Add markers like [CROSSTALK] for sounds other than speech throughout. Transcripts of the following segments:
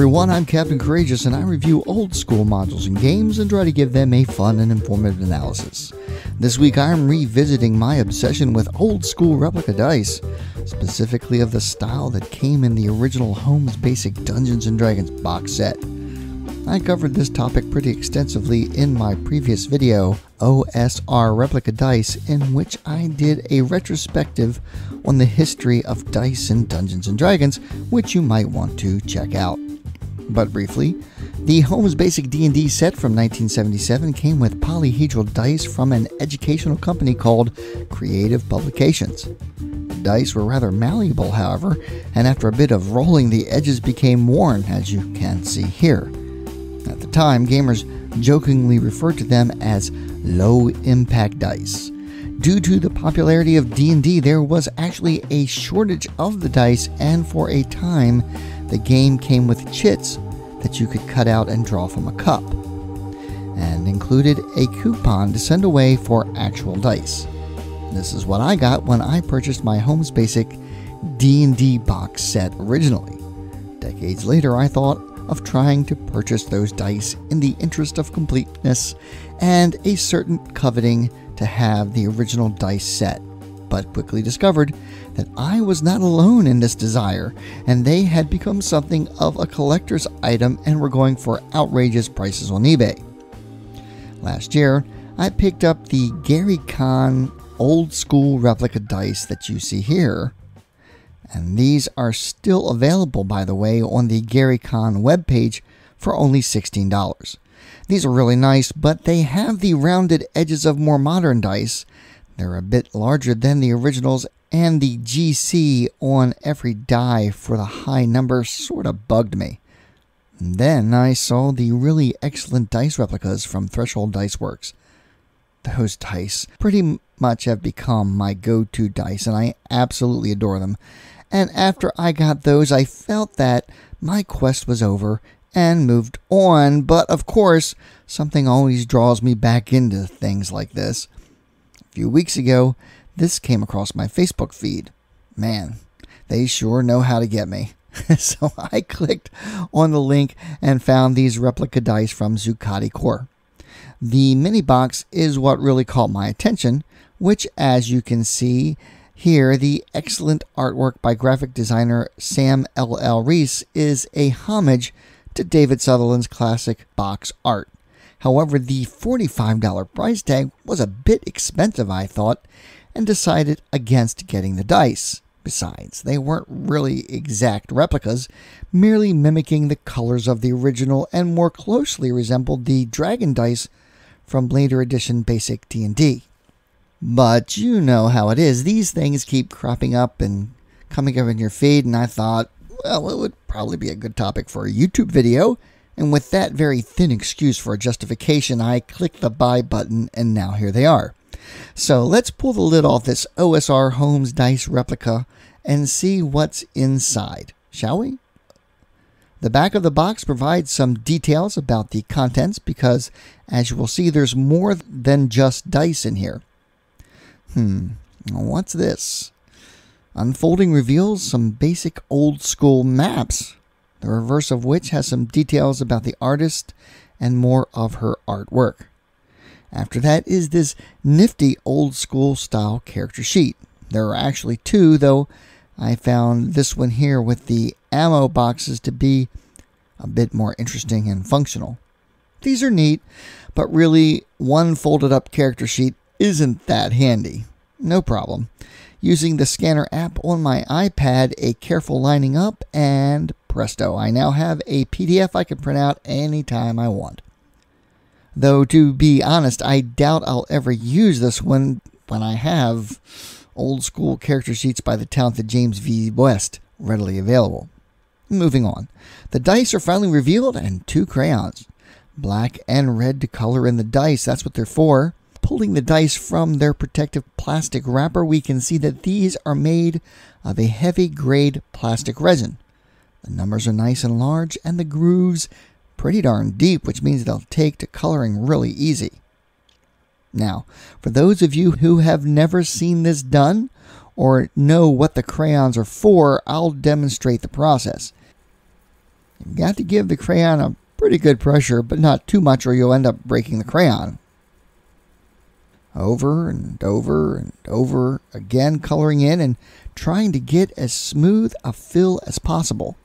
everyone, I'm Captain Courageous and I review old school modules and games and try to give them a fun and informative analysis. This week I'm revisiting my obsession with old school replica dice, specifically of the style that came in the original Holmes Basic Dungeons & Dragons box set. I covered this topic pretty extensively in my previous video, OSR Replica Dice, in which I did a retrospective on the history of dice in Dungeons & Dragons, which you might want to check out. But briefly, the Holmes Basic D&D set from 1977 came with polyhedral dice from an educational company called Creative Publications. The dice were rather malleable, however, and after a bit of rolling, the edges became worn, as you can see here. At the time, gamers jokingly referred to them as low impact dice. Due to the popularity of D&D, there was actually a shortage of the dice and for a time the game came with chits that you could cut out and draw from a cup and included a coupon to send away for actual dice. This is what I got when I purchased my Holmes Basic D&D box set originally. Decades later, I thought of trying to purchase those dice in the interest of completeness and a certain coveting to have the original dice set, but quickly discovered that I was not alone in this desire, and they had become something of a collector's item and were going for outrageous prices on eBay. Last year, I picked up the Gary Con old school replica dice that you see here and these are still available, by the way, on the Gary Con webpage for only $16. These are really nice, but they have the rounded edges of more modern dice. They're a bit larger than the originals, and the GC on every die for the high number sort of bugged me. then I saw the really excellent dice replicas from Threshold Dice Works. Those dice pretty much have become my go to dice, and I absolutely adore them. And after I got those, I felt that my quest was over and moved on. But of course, something always draws me back into things like this. Few weeks ago, this came across my Facebook feed. Man, they sure know how to get me. [LAUGHS] so I clicked on the link and found these replica dice from Zucati Corp. The mini box is what really caught my attention, which, as you can see, here, the excellent artwork by graphic designer Sam L.L. Reese is a homage to David Sutherland's classic box art. However, the $45 price tag was a bit expensive, I thought, and decided against getting the dice. Besides, they weren't really exact replicas, merely mimicking the colors of the original and more closely resembled the dragon dice from later edition Basic D&D. But you know how it is. These things keep cropping up and coming up in your feed, and I thought, well, it would probably be a good topic for a YouTube video. And with that very thin excuse for a justification, I clicked the buy button, and now here they are. So let's pull the lid off this OSR Holmes Dice replica and see what's inside, shall we? The back of the box provides some details about the contents because, as you will see, there's more than just dice in here. Hmm, what's this? Unfolding reveals some basic old school maps, the reverse of which has some details about the artist and more of her artwork. After that is this nifty old school style character sheet. There are actually two, though I found this one here with the ammo boxes to be a bit more interesting and functional. These are neat, but really, one folded up character sheet isn't that handy. No problem. Using the scanner app on my iPad, a careful lining up, and presto, I now have a PDF I can print out anytime I want. Though, to be honest, I doubt I'll ever use this one when I have old school character sheets by the talented James V. West readily available. Moving on. The dice are finally revealed, and two crayons. Black and red to color in the dice, that's what they're for pulling the dice from their protective plastic wrapper, we can see that these are made of a heavy grade plastic resin. The numbers are nice and large, and the grooves pretty darn deep, which means they'll take to coloring really easy. Now, for those of you who have never seen this done or know what the crayons are for, I'll demonstrate the process. You've got to give the crayon a pretty good pressure, but not too much or you'll end up breaking the crayon. Over and over and over again, coloring in and trying to get as smooth a fill as possible.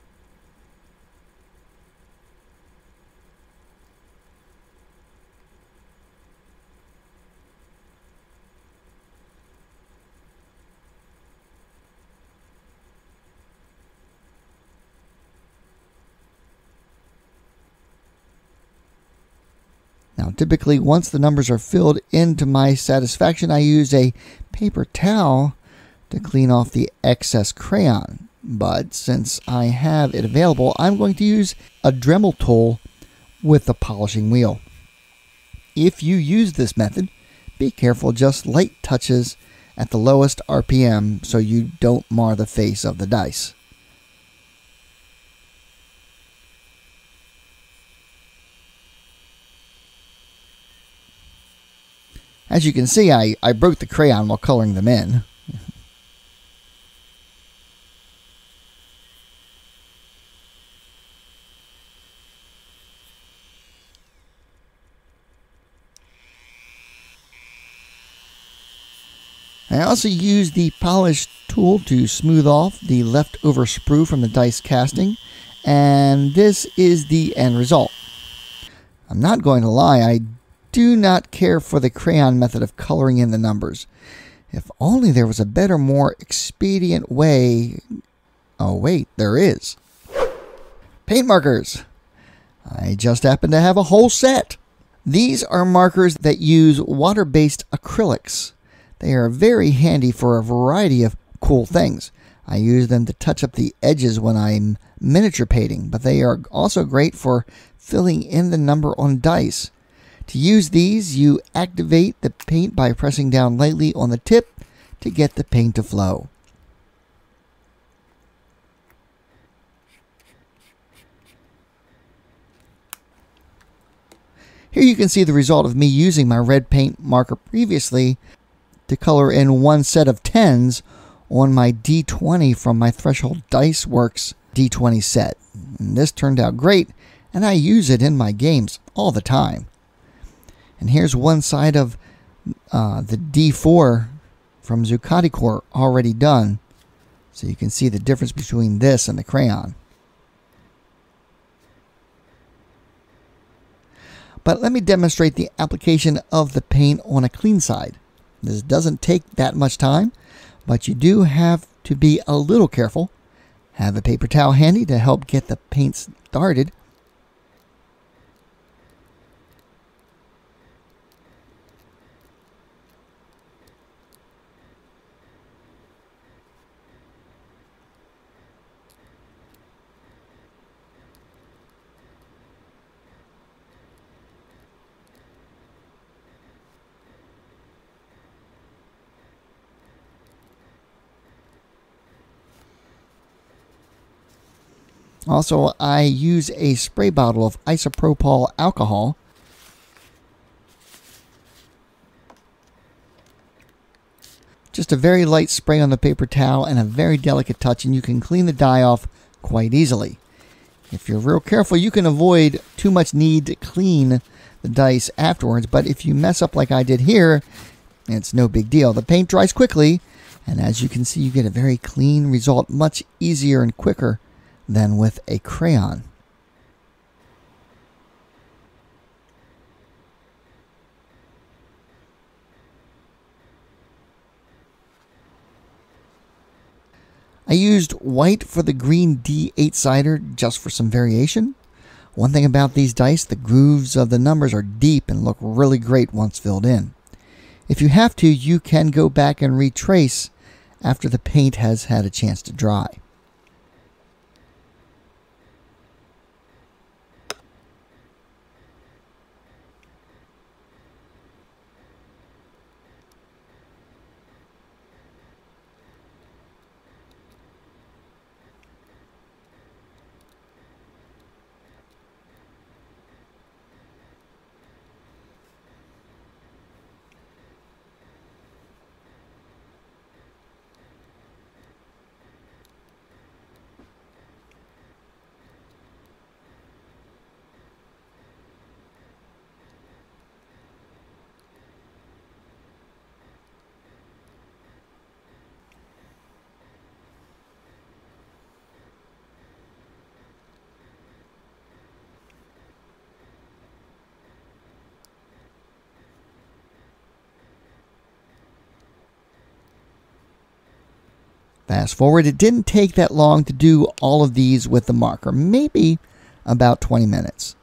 Typically, once the numbers are filled into my satisfaction, I use a paper towel to clean off the excess crayon. But since I have it available, I'm going to use a Dremel tool with the polishing wheel. If you use this method, be careful just light touches at the lowest RPM so you don't mar the face of the dice. As you can see, I, I broke the crayon while coloring them in. I also used the polish tool to smooth off the leftover sprue from the dice casting, and this is the end result. I'm not going to lie, I do not care for the crayon method of coloring in the numbers. If only there was a better, more expedient way. Oh, wait, there is. Paint markers. I just happen to have a whole set. These are markers that use water based acrylics. They are very handy for a variety of cool things. I use them to touch up the edges when I'm miniature painting, but they are also great for filling in the number on dice. To use these, you activate the paint by pressing down lightly on the tip to get the paint to flow. Here you can see the result of me using my red paint marker previously to color in one set of 10s on my D20 from my Threshold Dice Works D20 set. And this turned out great, and I use it in my games all the time. And here's one side of uh, the D4 from Zucati Corps already done. So you can see the difference between this and the crayon. But let me demonstrate the application of the paint on a clean side. This doesn't take that much time, but you do have to be a little careful. Have a paper towel handy to help get the paint started. Also, I use a spray bottle of isopropyl alcohol. Just a very light spray on the paper towel and a very delicate touch, and you can clean the dye off quite easily. If you're real careful, you can avoid too much need to clean the dice afterwards, but if you mess up like I did here, it's no big deal. The paint dries quickly, and as you can see, you get a very clean result, much easier and quicker than with a crayon. I used white for the green D8 sider just for some variation. One thing about these dice, the grooves of the numbers are deep and look really great once filled in. If you have to, you can go back and retrace after the paint has had a chance to dry. Fast forward, it didn't take that long to do all of these with the marker, maybe about 20 minutes.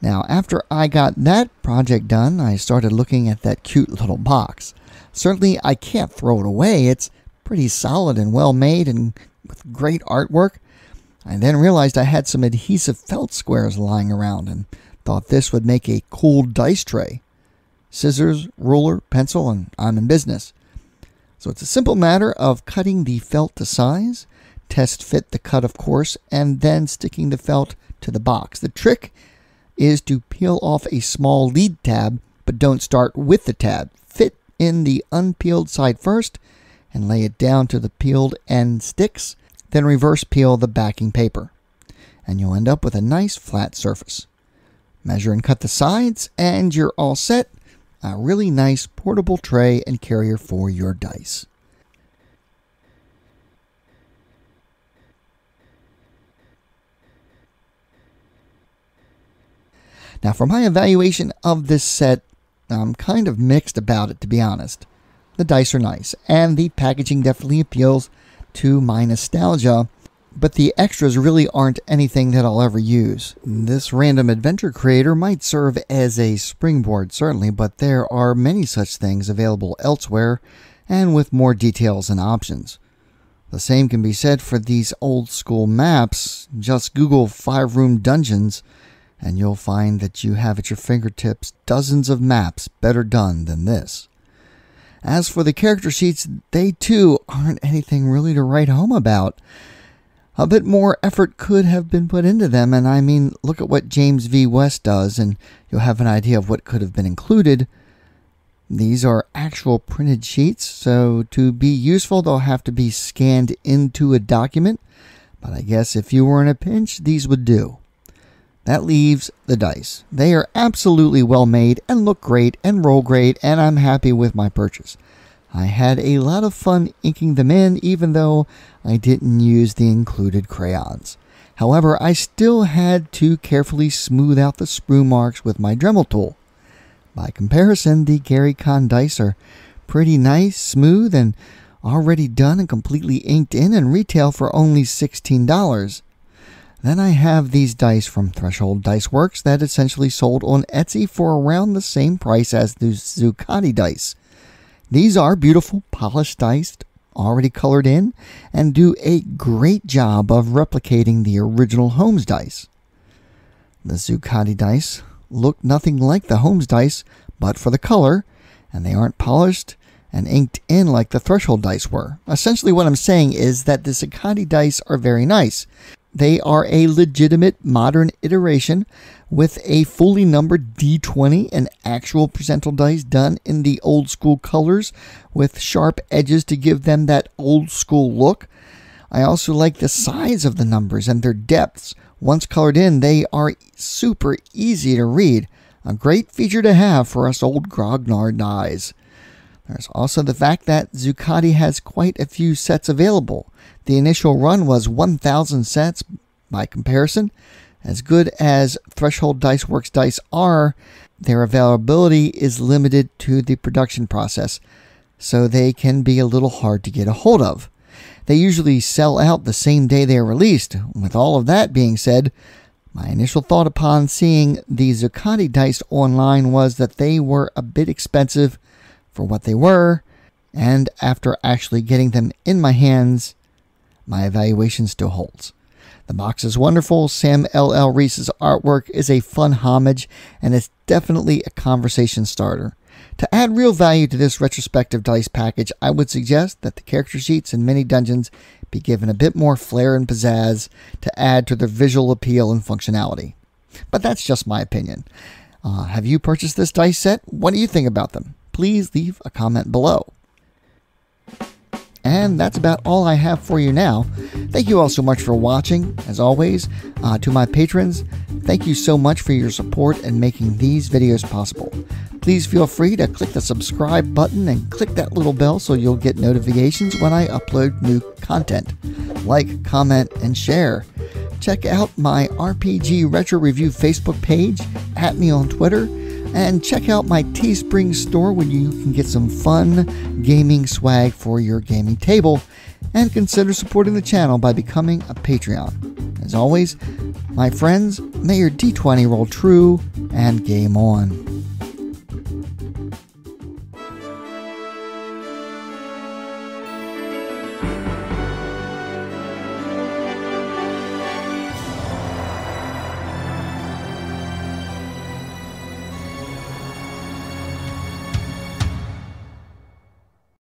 Now, after I got that project done, I started looking at that cute little box. Certainly, I can't throw it away. It's pretty solid and well made and with great artwork. I then realized I had some adhesive felt squares lying around and thought this would make a cool dice tray. Scissors, ruler, pencil, and I'm in business. So it's a simple matter of cutting the felt to size, test fit the cut, of course, and then sticking the felt to the box. The trick is to peel off a small lead tab, but don't start with the tab. Fit in the unpeeled side first and lay it down to the peeled end sticks, then reverse peel the backing paper. And you'll end up with a nice flat surface. Measure and cut the sides, and you're all set. A really nice portable tray and carrier for your dice. Now, for my evaluation of this set, I'm kind of mixed about it, to be honest. The dice are nice, and the packaging definitely appeals to my nostalgia, but the extras really aren't anything that I'll ever use. This random adventure creator might serve as a springboard, certainly, but there are many such things available elsewhere and with more details and options. The same can be said for these old school maps. Just Google five room dungeons and you'll find that you have at your fingertips dozens of maps better done than this. As for the character sheets, they too aren't anything really to write home about. A bit more effort could have been put into them, and I mean, look at what James V. West does, and you'll have an idea of what could have been included. These are actual printed sheets, so to be useful, they'll have to be scanned into a document. But I guess if you were in a pinch, these would do. That leaves the dice. They are absolutely well made and look great and roll great, and I'm happy with my purchase. I had a lot of fun inking them in, even though I didn't use the included crayons. However, I still had to carefully smooth out the sprue marks with my Dremel tool. By comparison, the Gary Con dice are pretty nice, smooth, and already done and completely inked in and retail for only $16. Then I have these dice from Threshold Dice Works that essentially sold on Etsy for around the same price as the Zucati dice. These are beautiful, polished dice, already colored in, and do a great job of replicating the original Holmes dice. The Zucati dice look nothing like the Holmes dice, but for the color, and they aren't polished and inked in like the Threshold dice were. Essentially, what I'm saying is that the Zucati dice are very nice. They are a legitimate modern iteration with a fully numbered D20 and actual percentile dice done in the old school colors with sharp edges to give them that old school look. I also like the size of the numbers and their depths. Once colored in, they are super easy to read. A great feature to have for us old grognard eyes. There's also the fact that Zucati has quite a few sets available. The initial run was 1,000 sets. By comparison, as good as Threshold Dice Works dice are, their availability is limited to the production process, so they can be a little hard to get a hold of. They usually sell out the same day they are released. With all of that being said, my initial thought upon seeing the Zucati dice online was that they were a bit expensive for what they were, and after actually getting them in my hands, my evaluation still holds. The box is wonderful. Sam L.L. Reese's artwork is a fun homage, and it's definitely a conversation starter. To add real value to this retrospective dice package, I would suggest that the character sheets and mini dungeons be given a bit more flair and pizzazz to add to their visual appeal and functionality. But that's just my opinion. Uh, have you purchased this dice set? What do you think about them? Please leave a comment below. And that's about all I have for you now. Thank you all so much for watching. As always, uh, to my patrons, Thank you so much for your support and making these videos possible. Please feel free to click the subscribe button and click that little bell so you'll get notifications when I upload new content. Like, comment, and share. Check out my RPG Retro Review Facebook page, at me on Twitter, and check out my Teespring store where you can get some fun gaming swag for your gaming table. And consider supporting the channel by becoming a Patreon. As always, my friends, may your D20 roll true and game on.